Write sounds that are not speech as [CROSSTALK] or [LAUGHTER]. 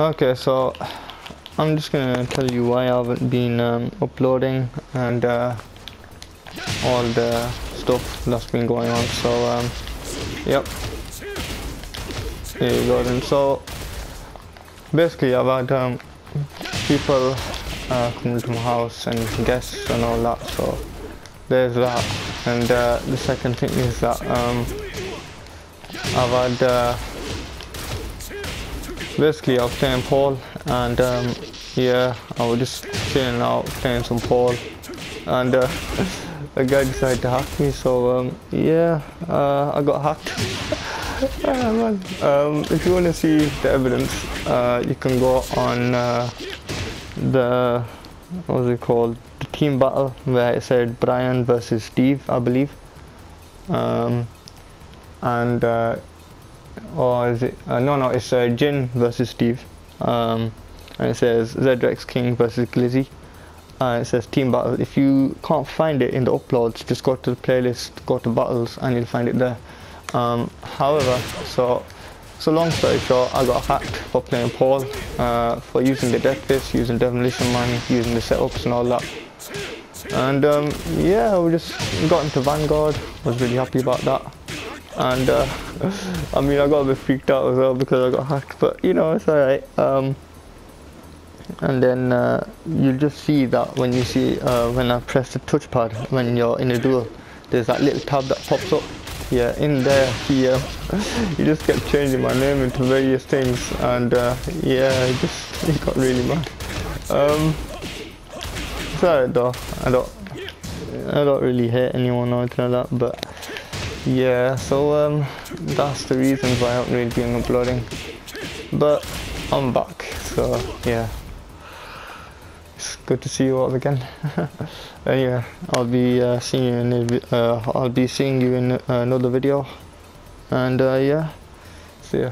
Okay, so I'm just gonna tell you why I haven't been um, uploading and uh, all the stuff that's been going on. So, um, yep. Here you go then. So, basically, I've had um, people uh, coming to my house and guests and all that. So, there's that. And uh, the second thing is that um, I've had uh, basically I was playing Paul and um, yeah I was just chilling out playing some Paul and uh, [LAUGHS] a guy decided to hack me so um, yeah uh, I got hacked. [LAUGHS] Um, if you want to see the evidence uh, you can go on uh, the what was it called? The team battle where it said Bryan versus Steve I believe. Um, and uh, or is it? Uh, no, no, it's uh, Jin versus Steve. Um, and it says Zedrex King versus Glizzy. Uh, it says team battle. If you can't find it in the uploads, just go to the playlist, go to battles, and you'll find it there. Um, however, so so long story short, I got hacked for playing Paul, uh, for using the Death Fist, using Demolition Man, using the setups and all that. And um, yeah, we just got into Vanguard. Was really happy about that and uh, [LAUGHS] I mean I got a bit freaked out as well because I got hacked but you know it's alright um, and then uh, you'll just see that when you see uh, when I press the touchpad when you're in a duel there's that little tab that pops up yeah in there here [LAUGHS] you just kept changing my name into various things and uh, yeah it just [LAUGHS] he got really mad. Um, it's alright though I don't I don't really hate anyone or anything like that but yeah so um, that's the reason why I haven't really been uploading. But I'm back so yeah. It's good to see you all again. [LAUGHS] Yeah I'll be uh, seeing you in uh, I'll be seeing you in uh, another video. And uh, yeah see ya